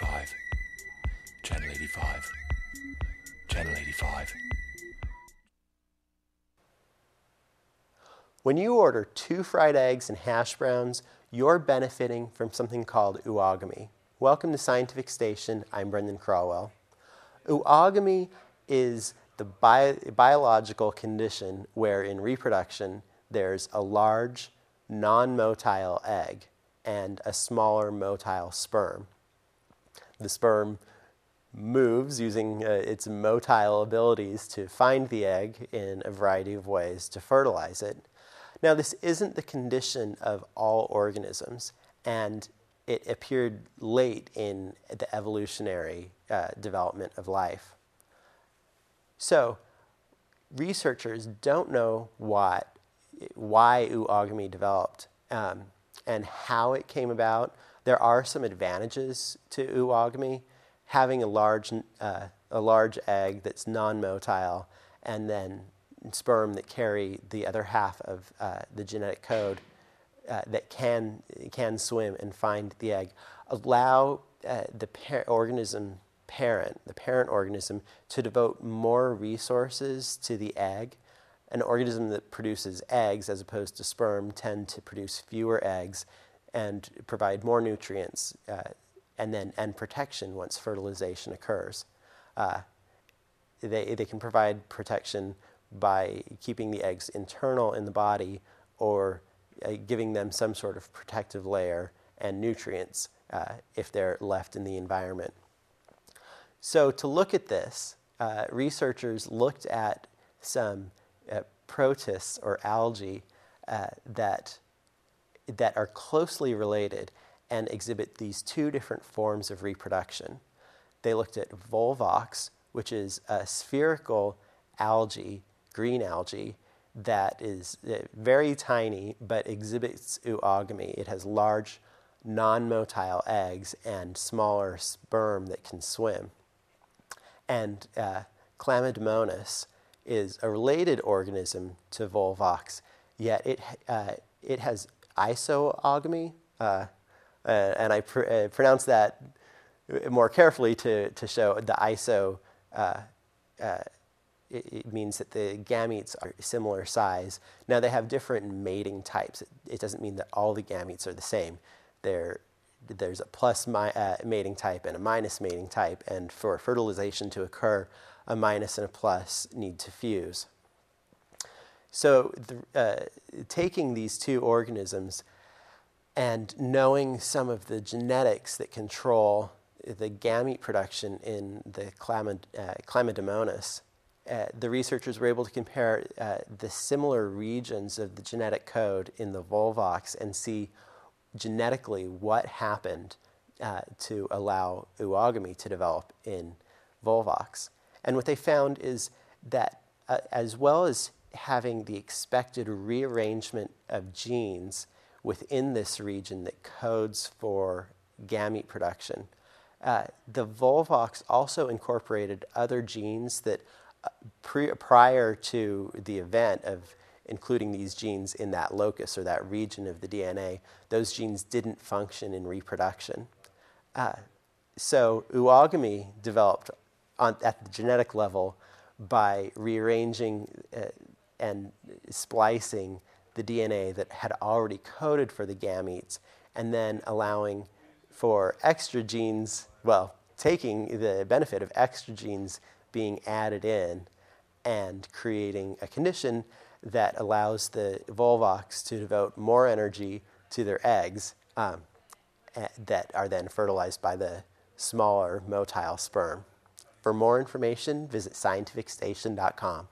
85. Channel 85. Channel 85. When you order two fried eggs and hash browns, you're benefiting from something called oogamy. Welcome to Scientific Station. I'm Brendan Crawwell. Oogamy is the bio- biological condition where in reproduction there's a large non motile egg and a smaller motile sperm. The sperm moves using uh, its motile abilities to find the egg in a variety of ways to fertilize it. Now, this isn't the condition of all organisms, and it appeared late in the evolutionary uh, development of life. So, researchers don't know what, why oogamy developed um, and how it came about. There are some advantages to oogamy, having a large, uh, a large egg that's non-motile, and then sperm that carry the other half of uh, the genetic code uh, that can can swim and find the egg. Allow uh, the par- organism parent, the parent organism, to devote more resources to the egg. An organism that produces eggs as opposed to sperm tend to produce fewer eggs and provide more nutrients uh, and then and protection once fertilization occurs. Uh, they, they can provide protection by keeping the eggs internal in the body or uh, giving them some sort of protective layer and nutrients uh, if they're left in the environment. So, to look at this, uh, researchers looked at some uh, protists or algae that, that are closely related and exhibit these two different forms of reproduction. They looked at Volvox, which is a spherical algae, green algae, that is uh, very tiny but exhibits oogamy. It has large non motile eggs and smaller sperm that can swim. And uh, Chlamydomonas is a related organism to Volvox, yet it, uh, it has isoogamy, uh, uh, and I pr- uh, pronounce that more carefully to, to show the iso it, it, means that the gametes are similar size. Now they have different mating types. It, it doesn't mean that all the gametes are the same. They're, there's a plus mi- uh, mating type and a minus mating type, and for fertilization to occur, a minus and a plus need to fuse. So, the, uh, taking these two organisms and knowing some of the genetics that control the gamete production in the chlamyd, uh, chlamydomonas uh, the researchers were able to compare uh, the similar regions of the genetic code in the Volvox and see genetically what happened uh, to allow oogamy to develop in Volvox. And what they found is that as well as having the expected rearrangement of genes within this region that codes for gamete production, uh, the Volvox also incorporated other genes that pre, prior to the event of including these genes in that locus or that region of the DNA, those genes didn't function in reproduction. Uh, so oogamy developed on, at the genetic level by rearranging uh, and splicing the DNA that had already coded for the gametes and then allowing for extra genes, well, taking the benefit of extra genes being added in and creating a condition that allows the Volvox to devote more energy to their eggs um, that are then fertilized by the smaller motile sperm. For more information, visit scientificstation.com.